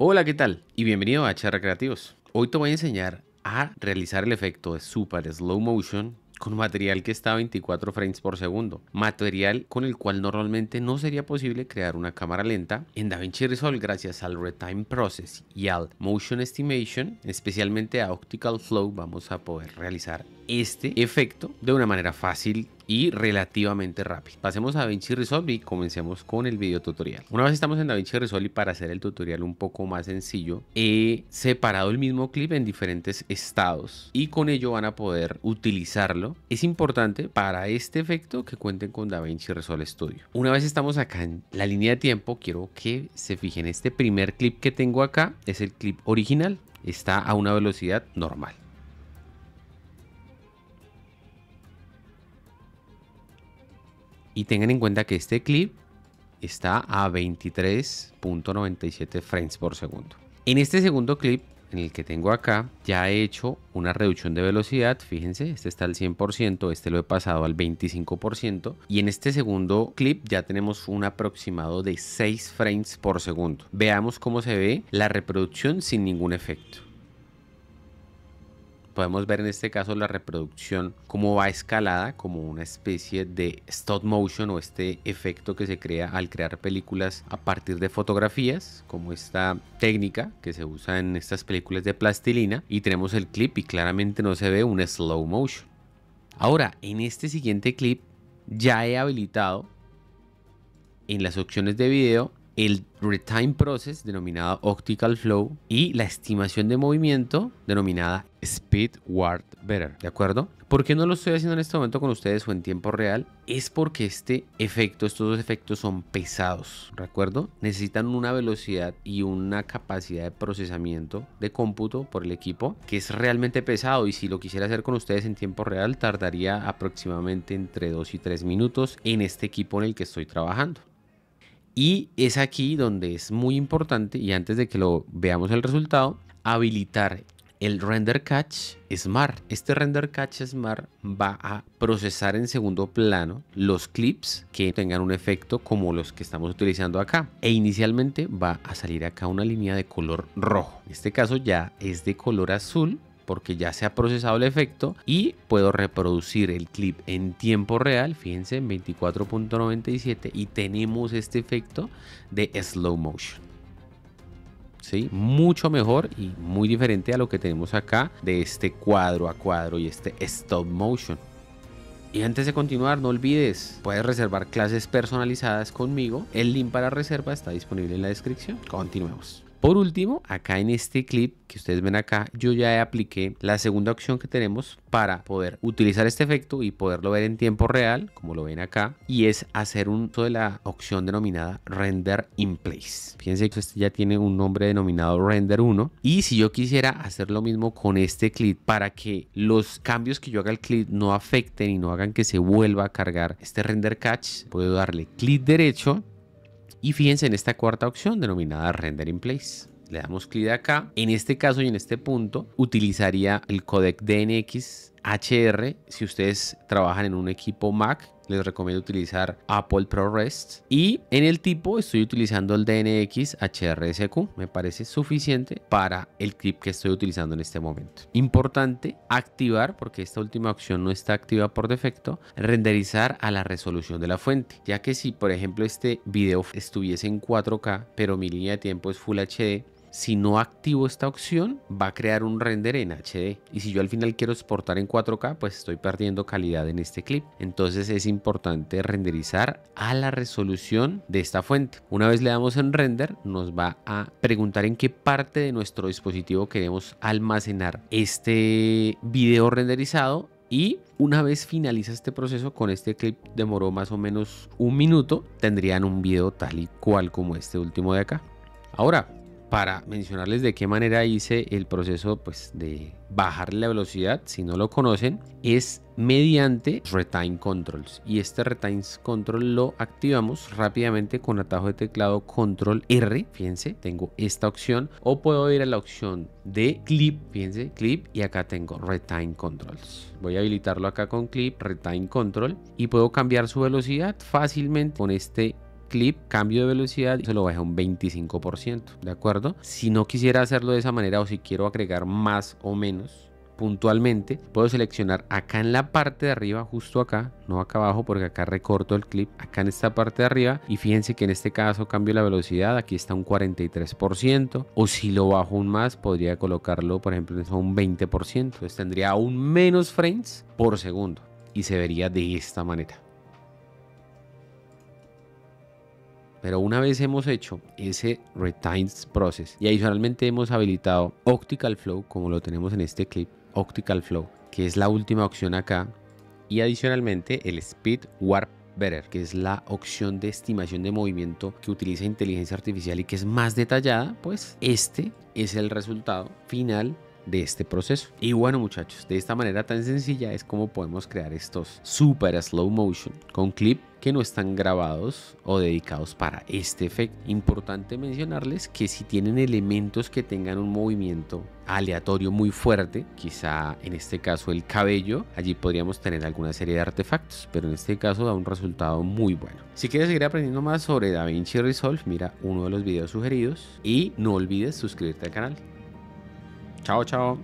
Hola, ¿qué tal? Y bienvenido a HR Creativos. Hoy te voy a enseñar a realizar el efecto de Super Slow Motion con material que está a 24 frames por segundo, material con el cual normalmente no sería posible crear una cámara lenta. En DaVinci Resolve, gracias al Retime Process y al Motion Estimation, especialmente a Optical Flow, vamos a poder realizar este efecto de una manera fácil y relativamente rápido. Pasemos a DaVinci Resolve y comencemos con el video tutorial. Una vez estamos en DaVinci Resolve y para hacer el tutorial un poco más sencillo, he separado el mismo clip en diferentes estados y con ello van a poder utilizarlo. Es importante para este efecto que cuenten con DaVinci Resolve Studio. Una vez estamos acá en la línea de tiempo, quiero que se fijen este primer clip que tengo acá es el clip original. Está a una velocidad normal. Y tengan en cuenta que este clip está a 23.97 frames por segundo. En este segundo clip, en el que tengo acá, ya he hecho una reducción de velocidad. Fíjense, este está al 100%, este lo he pasado al 25%. Y en este segundo clip ya tenemos un aproximado de 6 frames por segundo. Veamos cómo se ve la reproducción sin ningún efecto podemos ver en este caso la reproducción como va escalada como una especie de stop motion o este efecto que se crea al crear películas a partir de fotografías como esta técnica que se usa en estas películas de plastilina. Y tenemos el clip y claramente no se ve un slow motion. Ahora en este siguiente clip ya he habilitado en las opciones de video el Retime Process denominado Optical Flow y la estimación de movimiento denominada Speed Ward Better, ¿de acuerdo? ¿Por qué no lo estoy haciendo en este momento con ustedes o en tiempo real? Es porque este efecto, estos dos efectos son pesados, ¿de acuerdo? Necesitan una velocidad y una capacidad de procesamiento de cómputo por el equipo que es realmente pesado y si lo quisiera hacer con ustedes en tiempo real tardaría aproximadamente entre 2 y 3 minutos en este equipo en el que estoy trabajando. Y es aquí donde es muy importante, y antes de que lo veamos el resultado, habilitar el render catch smart. Este render catch smart va a procesar en segundo plano los clips que tengan un efecto como los que estamos utilizando acá. E inicialmente va a salir acá una línea de color rojo. En este caso ya es de color azul porque ya se ha procesado el efecto y puedo reproducir el clip en tiempo real, fíjense en 24.97 y tenemos este efecto de slow motion. ¿Sí? Mucho mejor y muy diferente a lo que tenemos acá de este cuadro a cuadro y este stop motion. Y antes de continuar, no olvides, puedes reservar clases personalizadas conmigo. El link para reserva está disponible en la descripción. Continuemos. Por último, acá en este clip que ustedes ven acá, yo ya apliqué la segunda opción que tenemos para poder utilizar este efecto y poderlo ver en tiempo real, como lo ven acá, y es hacer un uso de la opción denominada Render in Place. Fíjense que este ya tiene un nombre denominado Render 1. Y si yo quisiera hacer lo mismo con este clip para que los cambios que yo haga al clip no afecten y no hagan que se vuelva a cargar este Render Catch, puedo darle clic derecho y fíjense en esta cuarta opción denominada Render in Place. Le damos clic acá. En este caso y en este punto utilizaría el codec DNX HR. Si ustedes trabajan en un equipo Mac, les recomiendo utilizar Apple ProRest. Y en el tipo estoy utilizando el DNX HRSQ. Me parece suficiente para el clip que estoy utilizando en este momento. Importante activar, porque esta última opción no está activa por defecto, renderizar a la resolución de la fuente. Ya que si por ejemplo este video estuviese en 4K, pero mi línea de tiempo es Full HD, si no activo esta opción, va a crear un render en HD. Y si yo al final quiero exportar en 4K, pues estoy perdiendo calidad en este clip. Entonces es importante renderizar a la resolución de esta fuente. Una vez le damos en render, nos va a preguntar en qué parte de nuestro dispositivo queremos almacenar este video renderizado y una vez finaliza este proceso con este clip demoró más o menos un minuto tendrían un video tal y cual como este último de acá ahora para mencionarles de qué manera hice el proceso pues, de bajar la velocidad, si no lo conocen, es mediante Retime Controls. Y este Retime Control lo activamos rápidamente con atajo de teclado Control R. Fíjense, tengo esta opción. O puedo ir a la opción de Clip, fíjense, Clip. Y acá tengo Retime Controls. Voy a habilitarlo acá con Clip, Retime Control. Y puedo cambiar su velocidad fácilmente con este clip, cambio de velocidad, se lo baja un 25%, ¿de acuerdo? Si no quisiera hacerlo de esa manera o si quiero agregar más o menos, puntualmente, puedo seleccionar acá en la parte de arriba, justo acá, no acá abajo porque acá recorto el clip, acá en esta parte de arriba y fíjense que en este caso cambio la velocidad, aquí está un 43% o si lo bajo aún más podría colocarlo por ejemplo en un 20%, entonces tendría aún menos frames por segundo y se vería de esta manera. Pero una vez hemos hecho ese retimes process y adicionalmente hemos habilitado Optical Flow como lo tenemos en este clip, Optical Flow, que es la última opción acá. Y adicionalmente el Speed Warp Better, que es la opción de estimación de movimiento que utiliza inteligencia artificial y que es más detallada, pues este es el resultado final de este proceso. Y bueno muchachos, de esta manera tan sencilla es como podemos crear estos super slow motion con clip que no están grabados o dedicados para este efecto. Importante mencionarles que si tienen elementos que tengan un movimiento aleatorio muy fuerte, quizá en este caso el cabello, allí podríamos tener alguna serie de artefactos, pero en este caso da un resultado muy bueno. Si quieres seguir aprendiendo más sobre DaVinci Resolve, mira uno de los videos sugeridos y no olvides suscribirte al canal. Chao, chao.